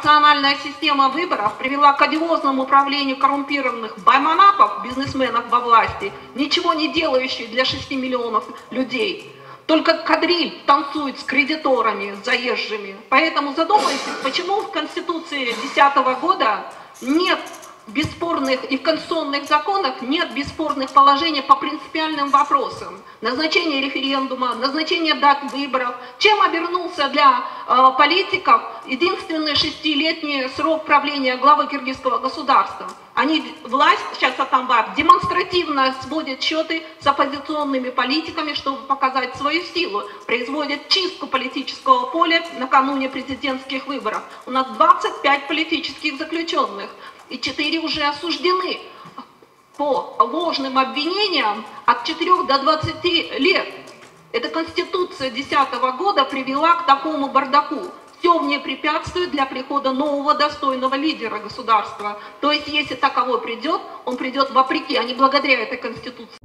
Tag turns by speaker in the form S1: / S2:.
S1: пропорциональная система выборов привела к одиозному управлению коррумпированных байманапов, бизнесменов во власти, ничего не делающих для 6 миллионов людей. Только кадриль танцует с кредиторами заезжими. Поэтому задумайтесь, почему в Конституции 2010 года нет бесспорных и в конституционных законах нет бесспорных положений по принципиальным вопросам. Назначение референдума, назначение дат выборов. Чем обернулся для э, политиков единственный шестилетний срок правления главы киргизского государства? Они, власть, сейчас Атамбар, демонстративно сводит счеты с оппозиционными политиками, чтобы показать свою силу, производят чистку политического поля накануне президентских выборов. У нас 25 политических заключенных и четыре уже осуждены по ложным обвинениям от 4 до 20 лет. Эта Конституция 2010 года привела к такому бардаку. Все в ней препятствует для прихода нового достойного лидера государства. То есть, если таковой придет, он придет вопреки, а не благодаря этой Конституции.